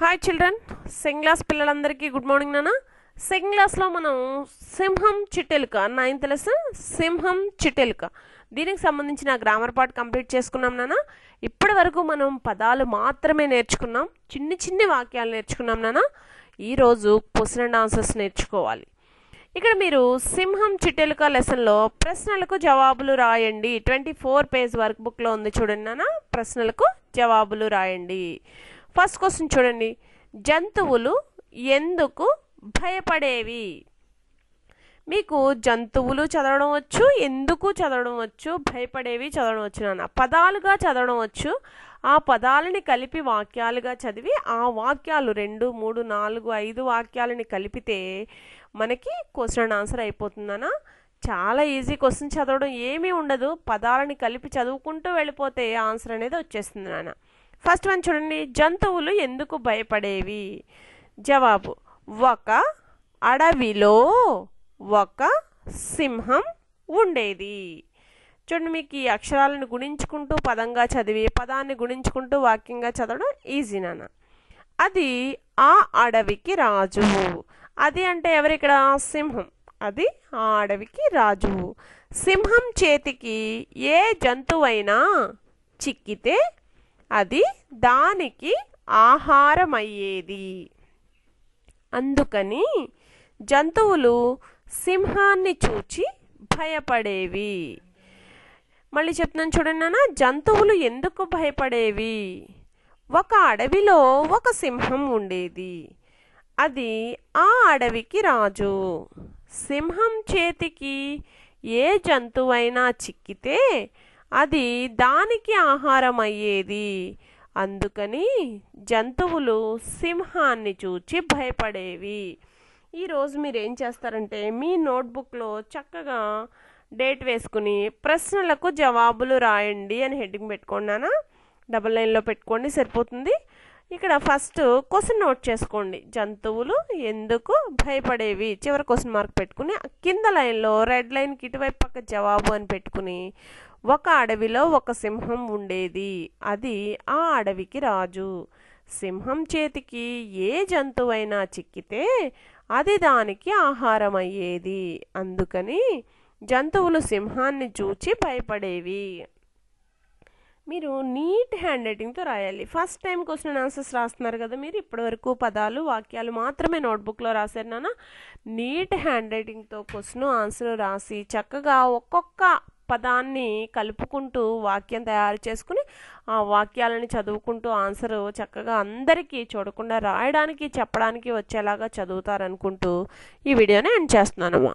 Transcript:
Hi children second class పిల్లలందరికీ good morning నాన్న. Second క్లాస్లో మనం సింహం చిట్టెలుక నైన్త్ లెసన్ సింహం చిట్టెలుక. దీనికి సంబంధించిన గ్రామర్ పార్ట్ కంప్లీట్ చేసుకున్నాం నాన్న. ఇప్పటి వరకు మనం పదాలు మాత్రమే నేర్చుకున్నాం. చిన్ని చిన్ని వాక్యాలు నేర్చుకున్నాం నాన్న. ఈరోజు క్వశ్చన్ అండ్ ఆన్సర్స్ నేర్చుకోవాలి. ఇక్కడ మీరు సింహం చిట్టెలుక లెసన్లో ప్రశ్నలకు జవాబులు రాయండి. ట్వంటీ ఫోర్ పేజ్ వర్క్ బుక్లో ఉంది చూడండి నాన్న. ప్రశ్నలకు జవాబులు రాయండి. ఫస్ట్ క్వశ్చన్ చూడండి. జంతువులు ఎందుకు భయపడేవి? మీకు జంతువులు చదవడం వచ్చు ఎందుకు చదవడం వచ్చు భయపడేవి చదవడం వచ్చు నాన్న. పదాలుగా చదవడం వచ్చు. ఆ పదాలని కలిపి వాక్యాలుగా చదివి ఆ వాక్యాలు రెండు మూడు నాలుగు ఐదు వాక్యాలని కలిపితే మనకి క్వశ్చన్ అండ్ ఆన్సర్ అయిపోతుందనా చాలా ఈజీ క్వశ్చన్ చదవడం ఏమీ ఉండదు. పదాలని కలిపి చదువుకుంటూ వెళ్ళిపోతే ఆన్సర్ అనేది వచ్చేస్తుంది నాన్న. ఫస్ట్ వన్ చూడండి జంతువులు ఎందుకు భయపడేవి? జవాబు ఒక అడవిలో ఒక సింహం ఉండేది. చూడండి మీకు ఈ అక్షరాలను గుణించుకుంటూ పదంగా చదివి పదాన్ని గుణించుకుంటూ వాక్యంగా చదవడం ఈజీ నాన్న. అది ఆ అడవికి రాజు. అది అంటే ఎవరిక్కడ? సింహం. అది ఆ అడవికి రాజు. సింహం చేతికి ఏ జంతువైనా చిక్కితే అది దానికి ఆహారమయ్యేది. అందుకని జంతువులు సింహాన్ని చూచి భయపడేవి. మళ్ళీ చెప్తున్నాను చూడండి నాన్న జంతువులు ఎందుకు భయపడేవి? ఒక అడవిలో ఒక సింహం ఉండేది. అది ఆ అడవికి రాజు. సింహం చేతికి ఏ జంతువైనా చిక్కితే అది దానికి ఆహారం అయ్యేది అందుకని జంతువులు సింహాన్ని చూచి భయపడేవి. ఈరోజు మీరు ఏం చేస్తారంటే మీ నోట్బుక్లో చక్కగా డేట్ వేసుకుని ప్రశ్నలకు జవాబులు రాయండి అని హెడ్డింగ్ పెట్టుకున్నానా డబల్ లైన్లో పెట్టుకోండి సరిపోతుంది. ఇక్కడ ఫస్ట్ క్వశ్చన్ నోట్ చేసుకోండి. జంతువులు ఎందుకు భయపడేవి? చివరి క్వశ్చన్ మార్క్ పెట్టుకుని కింద లైన్లో రెడ్ లైన్కి ఇటువైపు పక్క జవాబు అని పెట్టుకుని ఒక అడవిలో ఒక సింహం ఉండేది. అది ఆ అడవికి రాజు. సింహం చేతికి ఏ జంతువైనా చిక్కితే అది దానికి ఆహారం అయ్యేది. అందుకని జంతువులు సింహాన్ని చూచి భయపడేవి. మీరు నీట్ హ్యాండ్ రైటింగ్తో రాయాలి. ఫస్ట్ టైం క్వశ్చన్ ఆన్సర్స్ రాస్తున్నారు కదా మీరు. ఇప్పటివరకు పదాలు వాక్యాలు మాత్రమే నోట్బుక్లో రాశారు నాన్న. నీట్ హ్యాండ్ రైటింగ్తో క్వశ్చన్ ఆన్సర్ రాసి చక్కగా ఒక్కొక్క పదాన్ని కలుపుకుంటూ వాక్యం తయారు చేసుకుని ఆ వాక్యాలని చదువుకుంటూ ఆన్సర్ చక్కగా అందరికీ చూడకుండా రాయడానికి చెప్పడానికి వచ్చేలాగా చదువుతారనుకుంటూ ఈ వీడియోని ఎండ్ చేస్తున్నానమ్మా